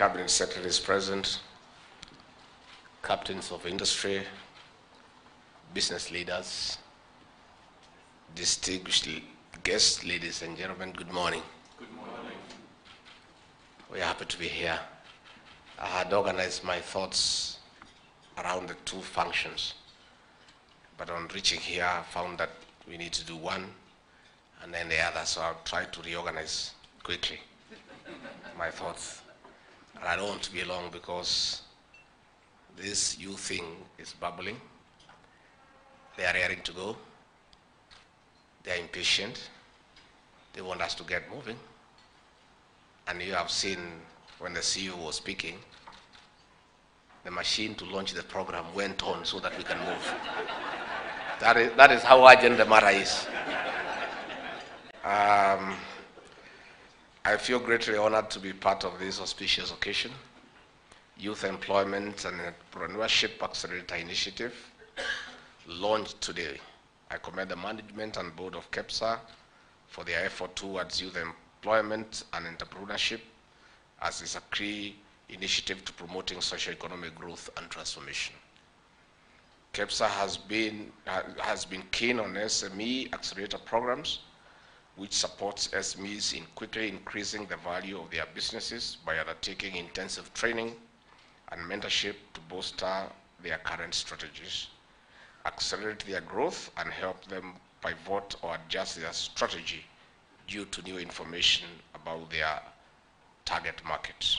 Cabinet Secretaries present, captains of industry, business leaders, distinguished guests, ladies and gentlemen, good morning. Good morning. We're happy to be here. I had organized my thoughts around the two functions, but on reaching here, I found that we need to do one and then the other, so I'll try to reorganize quickly my thoughts. And I don't want to be long because this youth thing is bubbling. They are raring to go. They are impatient. They want us to get moving. And you have seen when the CEO was speaking, the machine to launch the program went on so that we can move. that, is, that is how urgent the matter is. Um, I feel greatly honored to be part of this auspicious occasion, Youth Employment and Entrepreneurship Accelerator Initiative, launched today. I commend the management and board of KEPSA for their effort towards youth employment and entrepreneurship as is a key initiative to promoting socio-economic growth and transformation. KEPSA has been, has been keen on SME accelerator programs which supports SMEs in quickly increasing the value of their businesses by undertaking intensive training and mentorship to bolster their current strategies, accelerate their growth, and help them pivot or adjust their strategy due to new information about their target markets.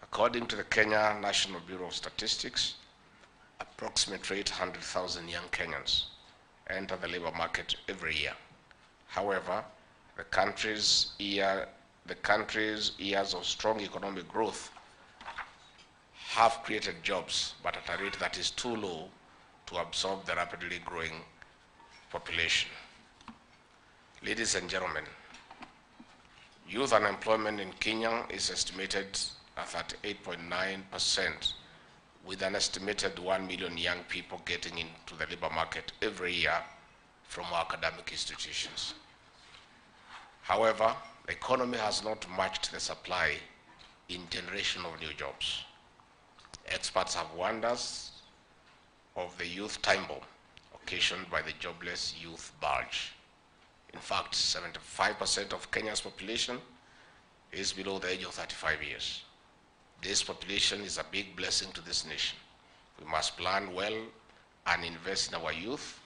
According to the Kenya National Bureau of Statistics, approximately 800,000 young Kenyans enter the labor market every year. However, the country's, year, the country's years of strong economic growth have created jobs, but at a rate that is too low to absorb the rapidly growing population. Ladies and gentlemen, youth unemployment in Kenya is estimated at 8.9%, with an estimated 1 million young people getting into the labor market every year from our academic institutions. However, the economy has not matched the supply in generation of new jobs. Experts have warned us of the youth time bomb occasioned by the jobless youth bulge. In fact, 75% of Kenya's population is below the age of 35 years. This population is a big blessing to this nation. We must plan well and invest in our youth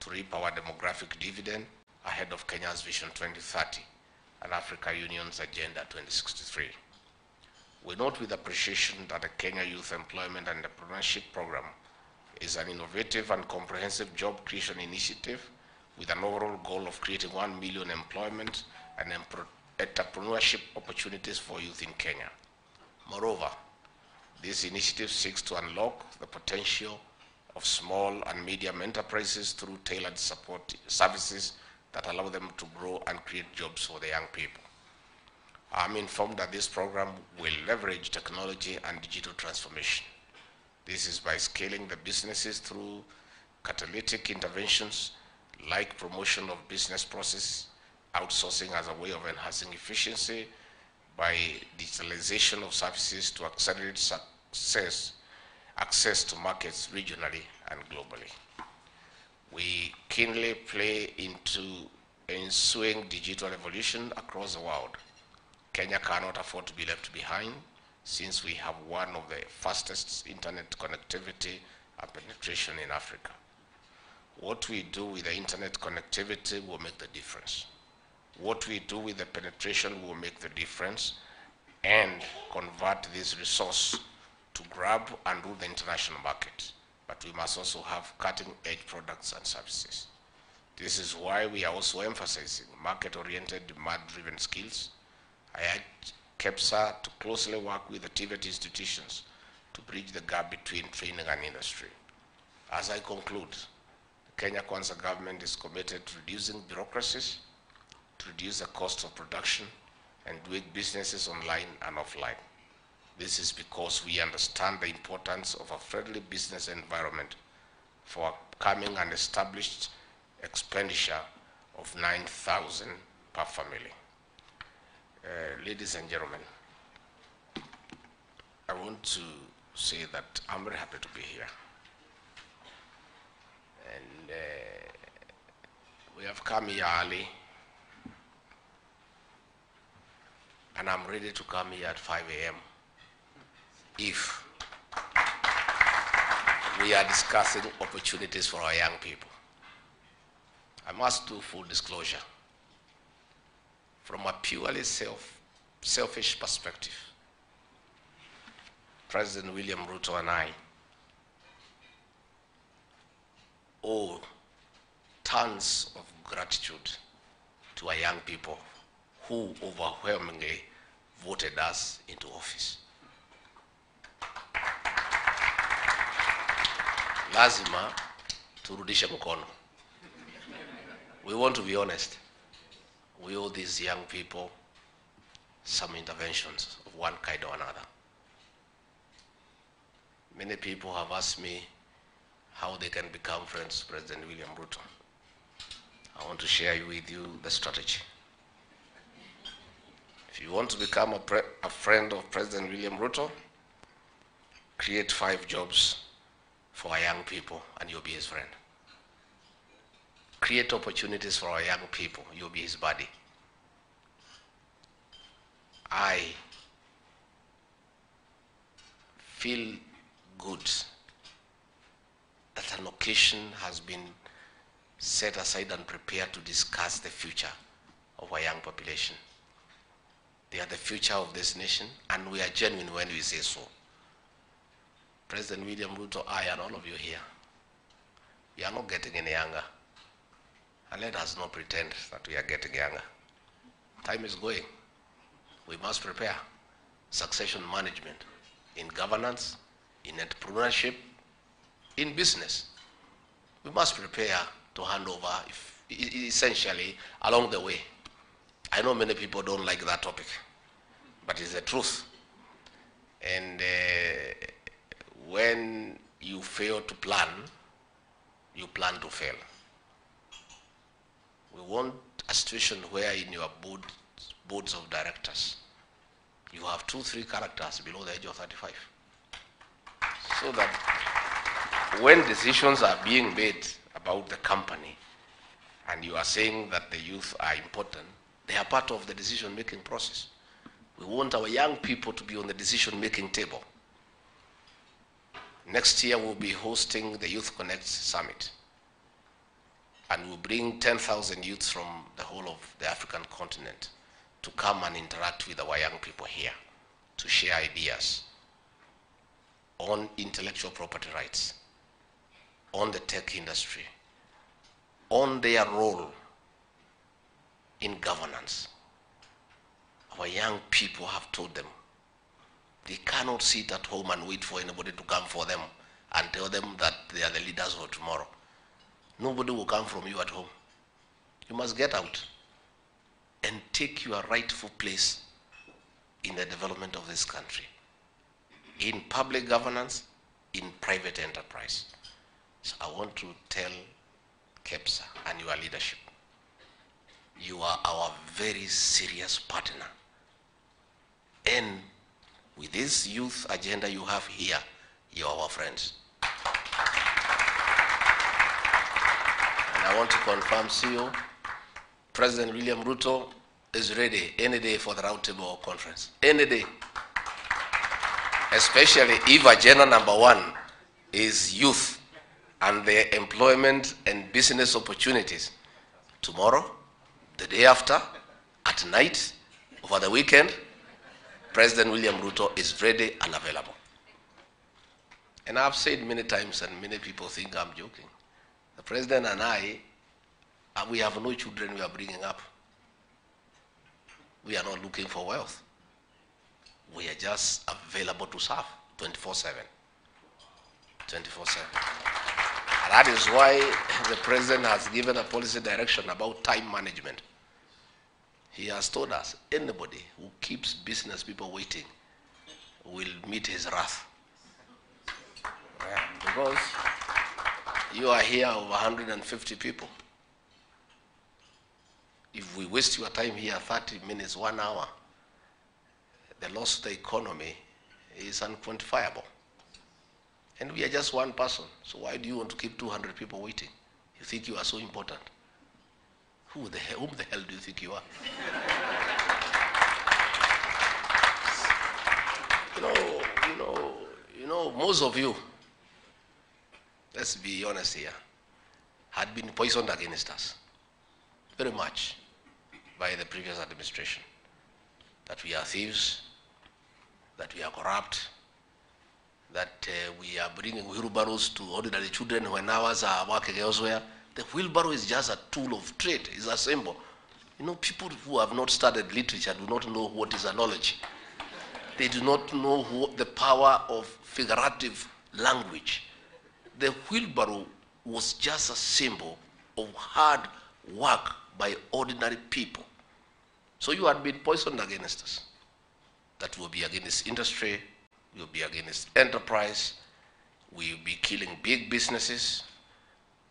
to reap our demographic dividend ahead of Kenya's Vision 2030 and Africa Union's Agenda 2063. We note with appreciation that the Kenya Youth Employment and Entrepreneurship Program is an innovative and comprehensive job creation initiative with an overall goal of creating 1 million employment and entrepreneurship opportunities for youth in Kenya. Moreover, this initiative seeks to unlock the potential of small and medium enterprises through tailored support services that allow them to grow and create jobs for the young people. I'm informed that this program will leverage technology and digital transformation. This is by scaling the businesses through catalytic interventions like promotion of business process, outsourcing as a way of enhancing efficiency, by digitalization of services to accelerate success, access to markets regionally and globally. We keenly play into ensuing digital evolution across the world. Kenya cannot afford to be left behind since we have one of the fastest internet connectivity and penetration in Africa. What we do with the internet connectivity will make the difference. What we do with the penetration will make the difference and convert this resource to grab and rule the international market but we must also have cutting-edge products and services. This is why we are also emphasizing market-oriented, demand-driven skills. I urge KEPSA to closely work with the TVET institutions to bridge the gap between training and industry. As I conclude, the Kenya Kwanza government is committed to reducing bureaucracies, to reduce the cost of production, and doing businesses online and offline. This is because we understand the importance of a friendly business environment for coming and established expenditure of 9,000 per family. Uh, ladies and gentlemen, I want to say that I'm very happy to be here. And uh, we have come here early. And I'm ready to come here at 5 a.m. if we are discussing opportunities for our young people. I must do full disclosure. From a purely self, selfish perspective, President William Ruto and I owe tons of gratitude to our young people who overwhelmingly voted us into office. Lazima turudishe mkono. We want to be honest. We owe these young people some interventions of one kind or another. Many people have asked me how they can become friends of President William Ruto. I want to share with you the strategy. If you want to become a, a friend of President William Ruto, create five jobs for our young people and you'll be his friend. Create opportunities for our young people, you'll be his buddy. I feel good that an occasion has been set aside and prepared to discuss the future of our young population. They are the future of this nation, and we are genuine when we say so. President William Ruto, I, and all of you here, we are not getting any younger. And let us not pretend that we are getting younger. Time is going. We must prepare succession management in governance, in entrepreneurship, in business. We must prepare to hand over if, essentially along the way. I know many people don't like that topic, but it's the truth. And uh, when you fail to plan, you plan to fail. We want a situation where in your board, boards of directors, you have two, three characters below the age of 35. So that when decisions are being made about the company and you are saying that the youth are important, they are part of the decision-making process. We want our young people to be on the decision-making table. Next year, we'll be hosting the Youth Connect Summit. And we'll bring 10,000 youths from the whole of the African continent to come and interact with our young people here, to share ideas on intellectual property rights, on the tech industry, on their role in governance. Our young people have told them they cannot sit at home and wait for anybody to come for them and tell them that they are the leaders of tomorrow. Nobody will come from you at home. You must get out and take your rightful place in the development of this country, in public governance, in private enterprise. So I want to tell KEPSA and your leadership, you are our very serious partner. And with this youth agenda you have here, you are our friends. And I want to confirm, CEO, President William Ruto is ready any day for the roundtable conference. Any day. Especially if agenda number one is youth and their employment and business opportunities. Tomorrow, the day after, at night, over the weekend, President William Ruto is ready and available. And I've said many times, and many people think I'm joking. The president and I, uh, we have no children we are bringing up. We are not looking for wealth. We are just available to serve 24 7. 24 7. That is why the president has given a policy direction about time management. He has told us anybody who keeps business people waiting will meet his wrath. Yeah, because you are here over 150 people. If we waste your time here 30 minutes, one hour, the loss of the economy is unquantifiable. And we are just one person. So why do you want to keep 200 people waiting? You think you are so important? Who the hell, whom the hell do you think you are? you know, you know, you know, most of you, let's be honest here, had been poisoned against us very much by the previous administration. That we are thieves, that we are corrupt, that uh, we are bringing wheelbarrows to ordinary children when ours are working elsewhere. The wheelbarrow is just a tool of trade, it's a symbol. You know, people who have not studied literature do not know what is a knowledge. They do not know the power of figurative language. The wheelbarrow was just a symbol of hard work by ordinary people. So you had been poisoned against us. That will be against industry, will be against enterprise, we will be killing big businesses.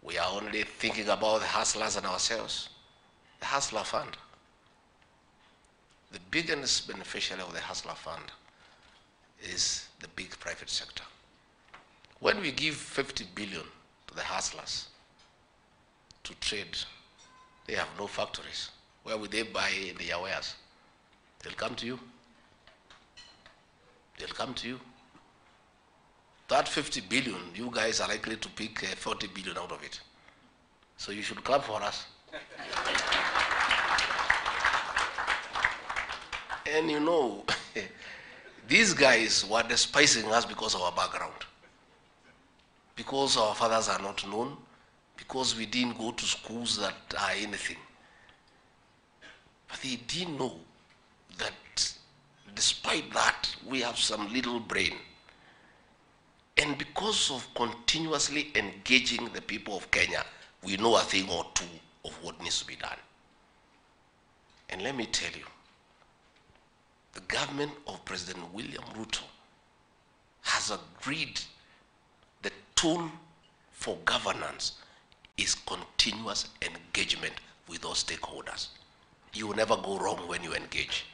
We are only thinking about the hustlers and ourselves. The hustler fund. The biggest beneficiary of the hustler fund is the big private sector. When we give 50 billion to the hustlers to trade, they have no factories. Where will they buy their wares? They'll come to you. They'll come to you. That 50 billion, you guys are likely to pick uh, 40 billion out of it. So you should clap for us. and you know, these guys were despising us because of our background. Because our fathers are not known, because we didn't go to schools that are anything. But they didn't know that despite that, we have some little brain. And because of continuously engaging the people of Kenya, we know a thing or two of what needs to be done. And let me tell you, the government of President William Ruto has agreed the tool for governance is continuous engagement with those stakeholders. You will never go wrong when you engage.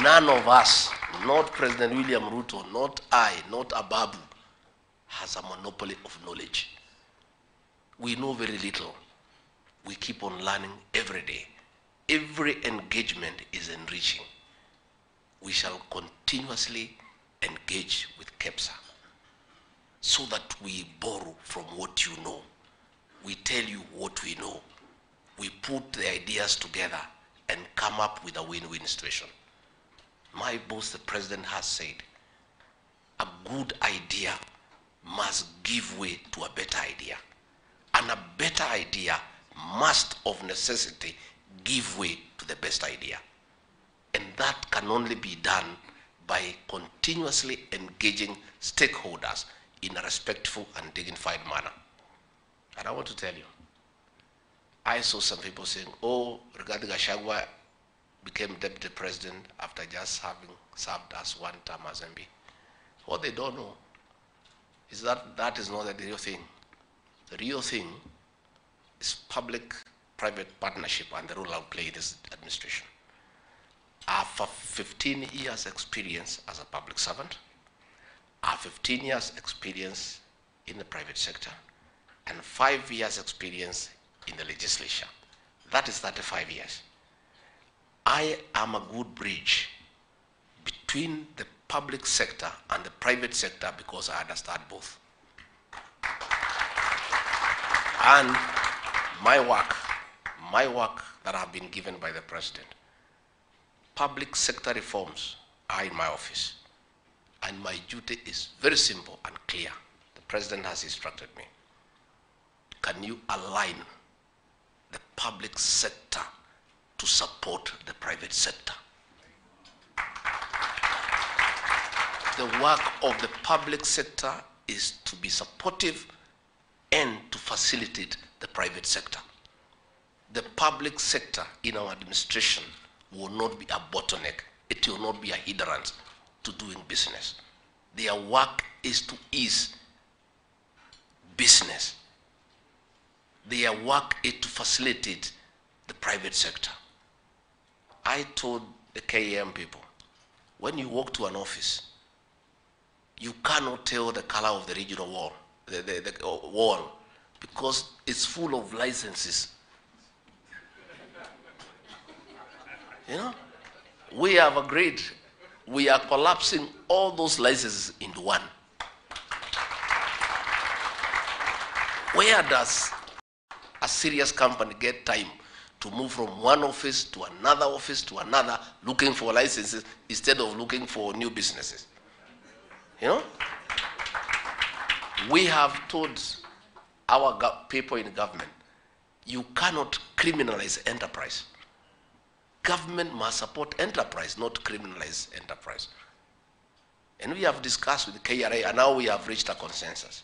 None of us, not President William Ruto, not I, not Ababu, has a monopoly of knowledge. We know very little. We keep on learning every day. Every engagement is enriching. We shall continuously engage with KEPSA so that we borrow from what you know. We tell you what we know. We put the ideas together and come up with a win-win situation. My boss, the president, has said, a good idea must give way to a better idea. And a better idea must, of necessity, give way to the best idea. And that can only be done by continuously engaging stakeholders in a respectful and dignified manner. And I want to tell you, I saw some people saying, oh, Rigathi Gachagua became deputy president after just having served as one term as MP. What they don't know is that that is not the real thing. The real thing is public-private partnership and the role I'll play in this administration. Have 15 years experience as a public servant. Have 15 years experience in the private sector and five years experience in the legislature. That is 35 years. I am a good bridge between the public sector and the private sector because I understand both. And my work, my work that I have been given by the president, public sector reforms are in my office. And my duty is very simple and clear. The president has instructed me. Can you align the public sector to support the private sector? The work of the public sector is to be supportive and to facilitate the private sector. The public sector in our administration will not be a bottleneck. It will not be a hindrance to doing business. Their work is to ease business. Their work is to facilitate the private sector. I told the KEM people, when you walk to an office, you cannot tell the color of the regional wall, the, the, the uh, wall, because it's full of licenses. You know, we have agreed, we are collapsing all those licenses into one. Where does a serious company get time to move from one office to another office to another looking for licenses instead of looking for new businesses? You know? We have told our people in government, you cannot criminalize enterprise. Government must support enterprise, not criminalize enterprise. And we have discussed with the KRA, and now we have reached a consensus.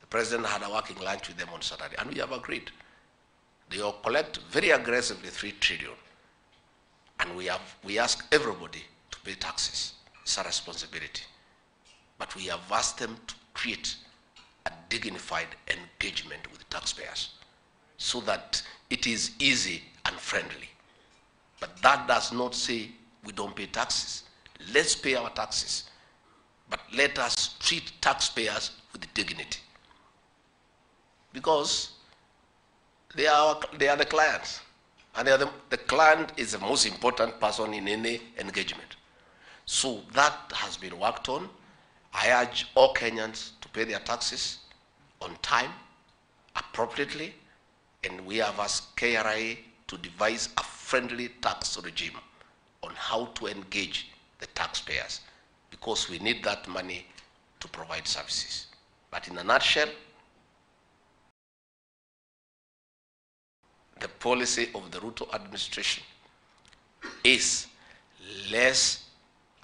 The president had a working lunch with them on Saturday, and we have agreed. They will collect very aggressively three trillion, and we have we ask everybody to pay taxes. It's a responsibility. But we have asked them to create a dignified engagement with taxpayers so that it is easy and friendly. But that does not say we don't pay taxes. Let's pay our taxes. But let us treat taxpayers with dignity. Because they are, our, they are the clients. And the, the client is the most important person in any engagement. So that has been worked on. I urge all Kenyans to pay their taxes on time, appropriately, and we have asked KRA to devise a friendly tax regime on how to engage the taxpayers because we need that money to provide services. But in a nutshell, the policy of the Ruto administration is less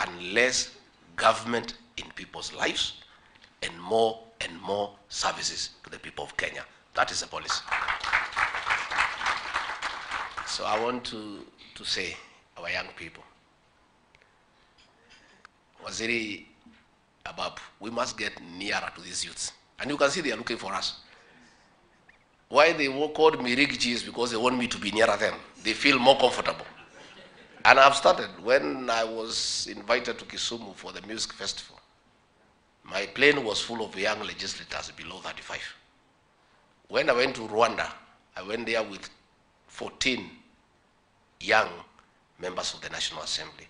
and less government in people's lives and more and more services to the people of Kenya. That is the policy. So I want to, to say, our young people, Waziri Ababu, we must get nearer to these youths. And you can see they are looking for us. Why they wo- called me Riggy G is because they want me to be nearer them. They feel more comfortable. And I've started. When I was invited to Kisumu for the music festival, my plane was full of young legislators below 35. When I went to Rwanda, I went there with 14 young members of the National Assembly.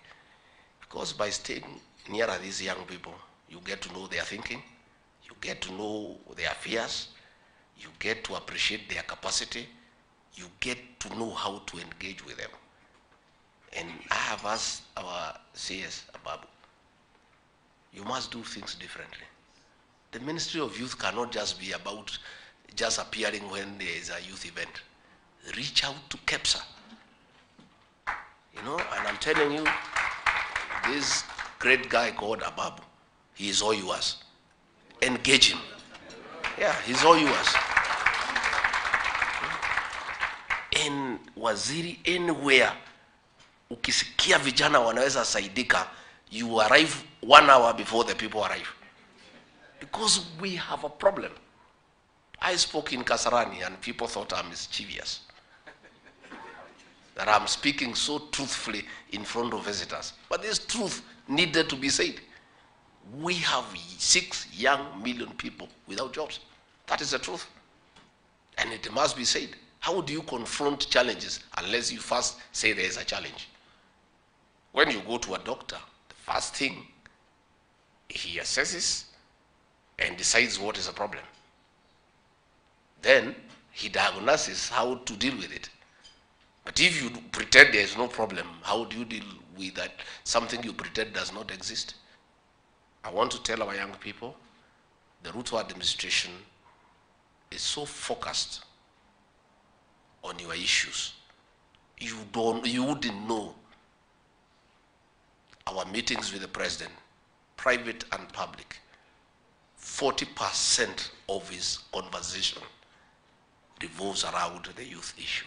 Because by staying nearer these young people, you get to know their thinking, you get to know their fears, you get to appreciate their capacity, you get to know how to engage with them. And I have asked our CS, Ababu, you must do things differently. The Ministry of Youth cannot just be about just appearing when there is a youth event. Reach out to KEPSA. You know, and I'm telling you, this great guy called Ababu, he is all yours. Engage him. Yeah, he's all yours. Waziri anywhere, ukisikia vijana wanaweza saidika, you arrive one hour before the people arrive. Because we have a problem. I spoke in Kasarani and people thought I'm mischievous. that I'm speaking so truthfully in front of visitors. But this truth needed to be said. We have six young million people without jobs. That is the truth. And it must be said. How do you confront challenges unless you first say there is a challenge? When you go to a doctor, the first thing he assesses and decides what is the problem. Then he diagnoses how to deal with it. But if you pretend there is no problem, how do you deal with that something you pretend does not exist? I want to tell our young people the Ruto administration is so focused on your issues. You don't you wouldn't know our meetings with the president, private and public. 40% of his conversation revolves around the youth issue.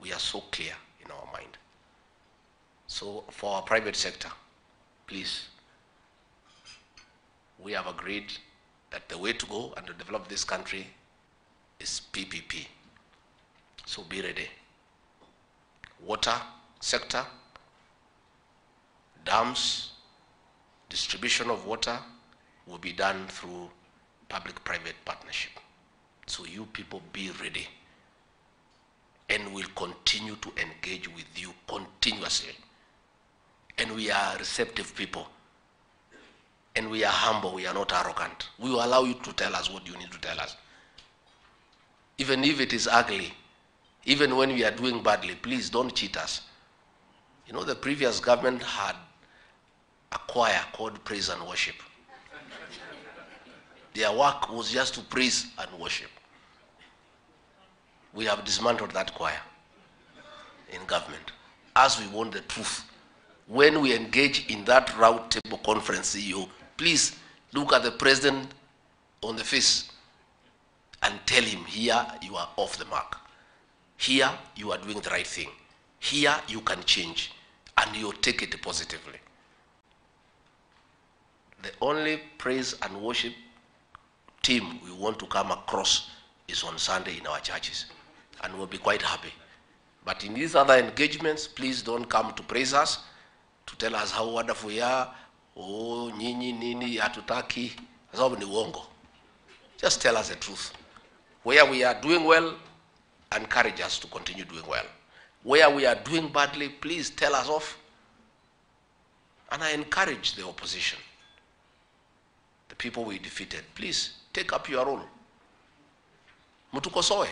We are so clear in our mind. So for our private sector, please, we have agreed that the way to go and to develop this country is PPP. So be ready. Water sector, dams, distribution of water, will be done through public-private partnership. So you people be ready. And we'll continue to engage with you continuously. And we are receptive people. And we are humble, we are not arrogant. We will allow you to tell us what you need to tell us. Even if it is ugly, even when we are doing badly, please don't cheat us. You know, the previous government had a choir called Praise and Worship. Their work was just to praise and worship. We have dismantled that choir in government as we want the truth. When we engage in that round table conference, CEO, please look at the president on the face and tell him, here you are off the mark. Here you are doing the right thing. Here you can change and you take it positively. The only praise and worship team we want to come across is on Sunday in our churches. And we'll be quite happy. But in these other engagements, please don't come to praise us, to tell us how wonderful we are. Oh, nyinyi nini hatutaki. Sababu ni uongo. Just tell us the truth. Where we are doing well, encourage us to continue doing well. Where we are doing badly, please tell us off. And I encourage the opposition, the people we defeated, please take up your role. Mtukosoe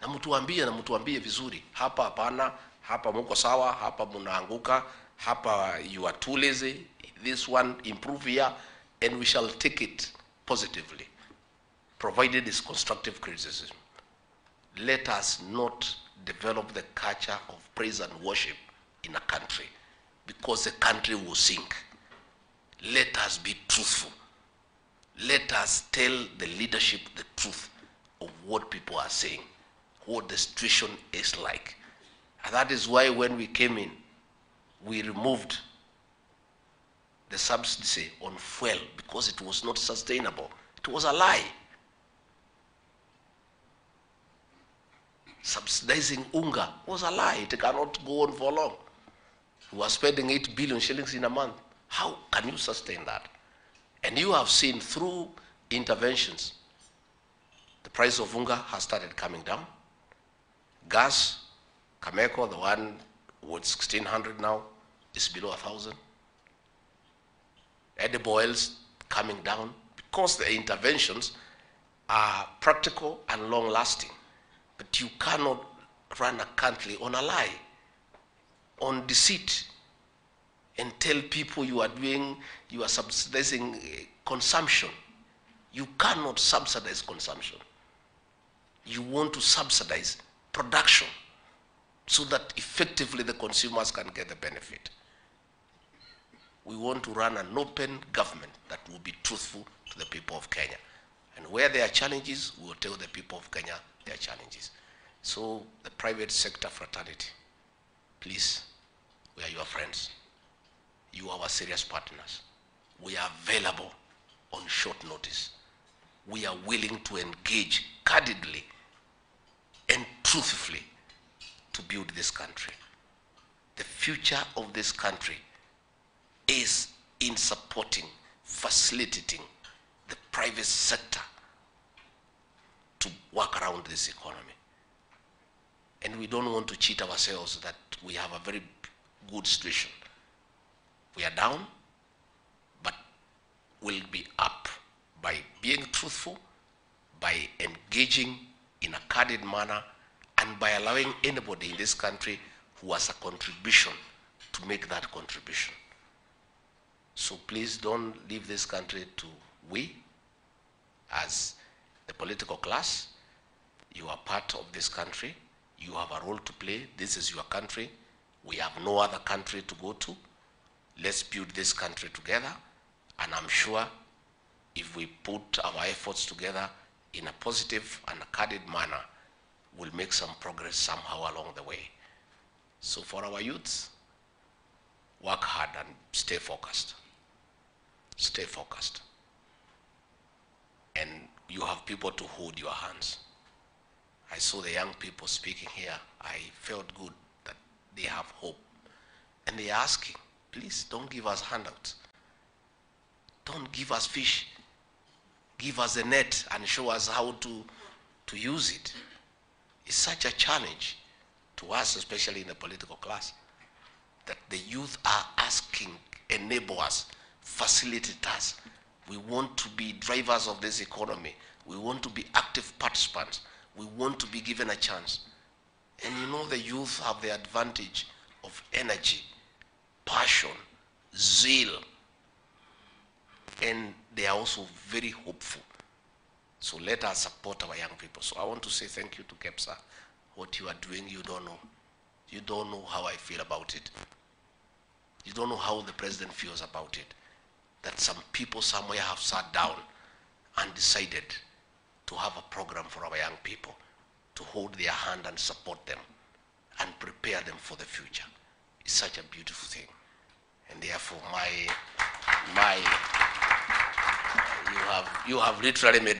na mtuambie na mtuambie vizuri, hapa hapana, hapa muko sawa, hapa mnaanguka, hapa you are too lazy, this one improve here, and we shall take it positively, provided it's constructive criticism. Let us not develop the culture of praise and worship in a country because the country will sink. Let us be truthful. Let us tell the leadership the truth of what people are saying, what the situation is like. And that is why when we came in, we removed the subsidy on fuel because it was not sustainable. It was a lie. Subsidizing UNGA was a lie. It cannot go on for long. We are spending 8 billion shillings in a month. How can you sustain that? And you have seen through interventions, the price of unga has started coming down. Gas, Cameco, the one with 1600 now, is below 1000. Edible oils coming down because the interventions are practical and long lasting. But you cannot run a country on a lie, on deceit, and tell people you are doing, you are subsidizing uh, consumption. You cannot subsidize consumption. You want to subsidize production so that effectively the consumers can get the benefit. We want to run an open government that will be truthful to the people of Kenya. And where there are challenges, we will tell the people of Kenya their challenges. So the private sector fraternity, please, we are your friends. You are our serious partners. We are available on short notice. We are willing to engage candidly and truthfully to build this country. The future of this country is in supporting, facilitating the private sector around this economy. And we don't want to cheat ourselves that we have a very good situation. We are down, but we'll be up by being truthful, by engaging in a candid manner, and by allowing anybody in this country who has a contribution to make that contribution. So please don't leave this country to we as the political class. You are part of this country. You have a role to play. This is your country. We have no other country to go to. Let's build this country together. And I'm sure if we put our efforts together in a positive and a candid manner, we'll make some progress somehow along the way. So for our youths, work hard and stay focused. Stay focused. And you have people to hold your hands. I saw the young people speaking here. I felt good that they have hope. And they're asking, please don't give us handouts. Don't give us fish give us a net and show us how to, to use it. It's such a challenge to us, especially in the political class, that the youth are asking, enable us, facilitate us. We want to be drivers of this economy. We want to be active participants. We want to be given a chance. And you know the youth have the advantage of energy, passion, zeal, and they are also very hopeful. So let us support our young people. So I want to say thank you to KEPSA. What you are doing, you don't know. You don't know how I feel about it. You don't know how the president feels about it. That some people somewhere have sat down and decided to have a program for our young people, to hold their hand and support them and prepare them for the future. It's such a beautiful thing. And therefore, my, my, you have, you have literally made